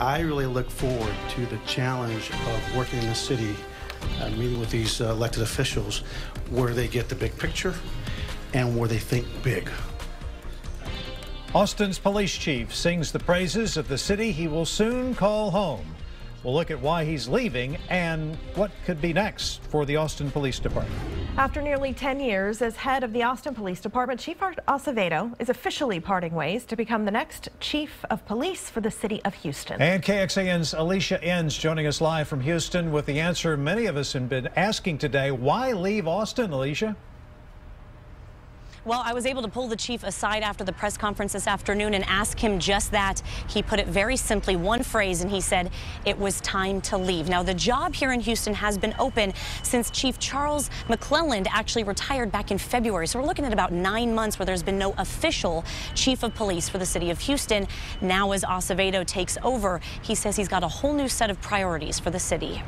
I really look forward to the challenge of working in the city, uh, meeting with these uh, elected officials, where they get the big picture and where they think big. Austin's police chief sings the praises of the city he will soon call home. We'll look at why he's leaving and what could be next for the Austin Police Department. After nearly 10 years as head of the Austin Police Department, Chief Acevedo is officially parting ways to become the next chief of police for the city of Houston. And KXAN's Alicia Enns joining us live from Houston with the answer many of us have been asking today. Why leave Austin, Alicia? Well, I was able to pull the chief aside after the press conference this afternoon and ask him just that. He put it very simply, one phrase, and he said it was time to leave. Now, the job here in Houston has been open since Chief Charles McClelland actually retired back in February. So we're looking at about nine months where there's been no official chief of police for the city of Houston. Now, as Acevedo takes over, he says he's got a whole new set of priorities for the city.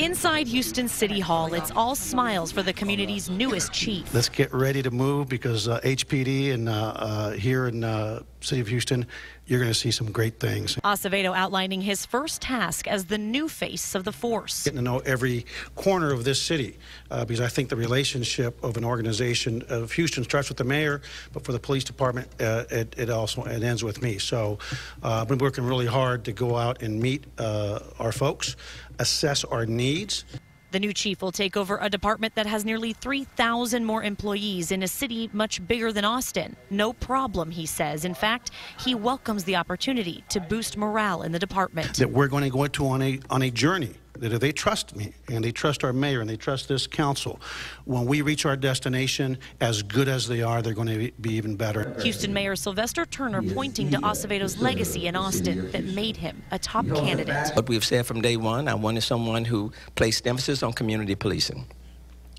Inside Houston City Hall, it's all smiles for the community's newest chief. Let's get ready to move because uh, HPD and uh, uh, here in uh, City of Houston, you're going to see some great things. Acevedo outlining his first task as the new face of the force. Getting to know every corner of this city uh, because I think the relationship of an organization of Houston starts with the mayor, but for the police department, uh, it, it, also it ends with me. So I've been working really hard to go out and meet our folks assess our needs. The new chief will take over a department that has nearly 3,000 more employees in a city much bigger than Austin. No problem, he says. In fact, he welcomes the opportunity to boost morale in the department. That we're going to go into on a on a journey that if they trust me and they trust our mayor and they trust this council, when we reach our destination, as good as they are, they're going to be even better. Houston Mayor Sylvester Turner pointing to Acevedo's legacy in Austin that made him a top candidate. What we've said from day one, I wanted someone who placed emphasis on community policing.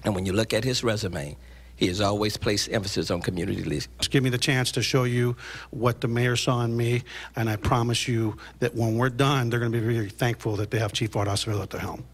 And when you look at his resume, he has always placed emphasis on community leadership. Just give me the chance to show you what the mayor saw in me, and I promise you that when we're done, they're going to be very thankful that they have Chief Art Acevedo at the helm.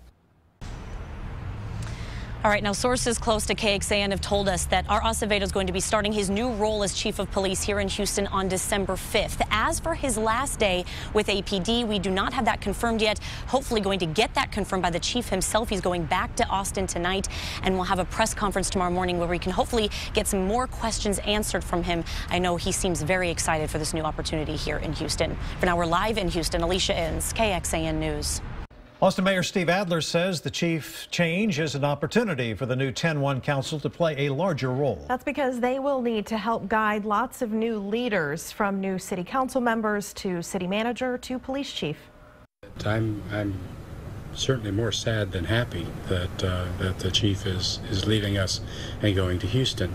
All right, now sources close to KXAN have told us that Art Acevedo is going to be starting his new role as chief of police here in Houston on December 5th. As for his last day with APD, we do not have that confirmed yet. Hopefully going to get that confirmed by the chief himself. He's going back to Austin tonight, and we'll have a press conference tomorrow morning where we can hopefully get some more questions answered from him. I know he seems very excited for this new opportunity here in Houston. For now, we're live in Houston. Alicia Enns, KXAN News. Austin Mayor Steve Adler says the chief change is an opportunity for the new 10-1 council to play a larger role. That's because they will need to help guide lots of new leaders from new city council members to city manager to police chief. I'm, I'm certainly more sad than happy that, uh, that the chief is, is leaving us and going to Houston.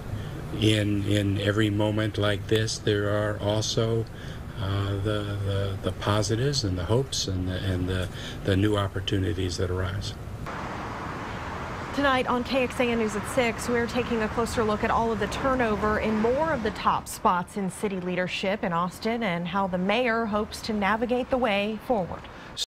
In, in every moment like this, there are also uh, the, the, the, positives and the hopes and the, and the, the new opportunities that arise. Tonight on KXAN News at 6, we're taking a closer look at all of the turnover in more of the top spots in city leadership in Austin and how the mayor hopes to navigate the way forward.